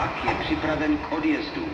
Vlak je připraven k odjezdu.